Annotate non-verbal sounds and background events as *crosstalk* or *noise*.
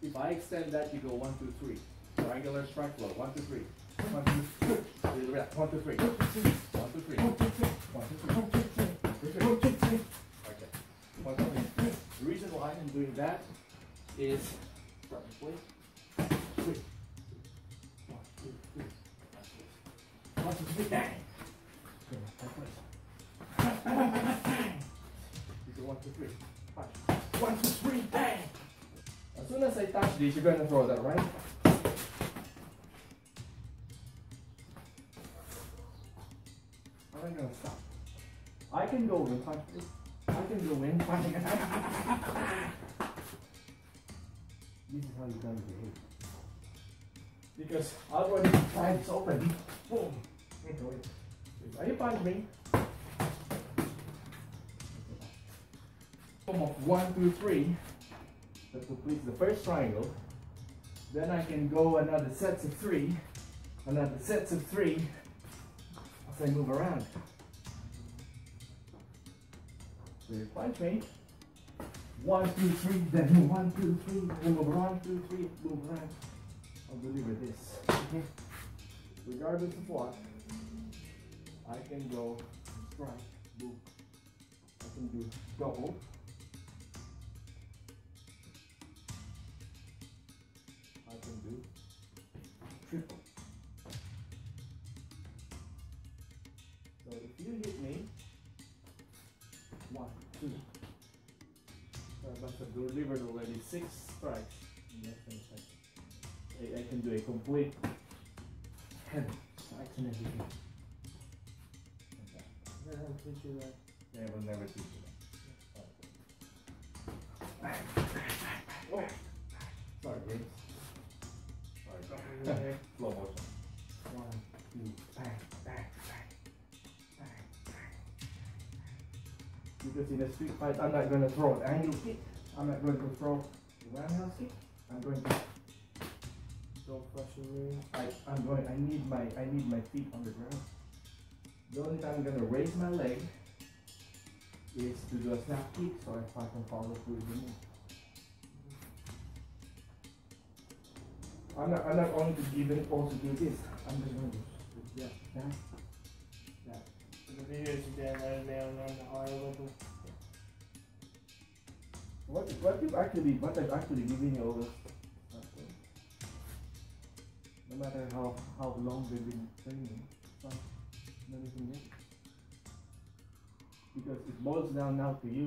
If I extend that, you go one, two, three. Triangular strike flow. One, two, three. One, two, three. One, two, three. One, two, three. One, two, three. One, two, three. Okay. One, two, three. The reason why I'm doing that is probably three. One, two, three. Bang. One, two, three. Bang. As soon as I touch this, you're gonna throw that, right? I'm gonna stop. I can go in punch this. I can go in punch. *laughs* this is how you gotta behave. Because otherwise try this open. Boom. Go in. If you punch me. Of one, two, three. That completes the first triangle. Then I can go another sets of three, another sets of three as I move around. So you punch me. One, two, three, then one, two, three, then move around, two, three, move around. I'll deliver this. Okay? Regardless of what, I can go strike, move. I can do double. Can do triple. So if you hit me, one, two, so I must have delivered already six strikes in less than a second. I, I can do a complete head strikes and everything. They're gonna teach you that. They will never teach you that. Oh, sorry, James. Slow motion. One, two, bang, bang, bang, bang, bang. Because in a street fight, I'm not going to throw an angle kick. I'm not going to throw a roundhouse kick. I'm going to. Don't me. I, I'm going. I need my. I need my feet on the ground. The only time I'm going to raise my leg is to do a snap kick, so I can follow through the move. I'm not. I'm not going to even also do this. I'm just going to. Yeah. That. For the videos you did, let it down on the higher level. What what you've actually what actually given you all this no matter how how long they've been training, never can. Because it boils down now to you.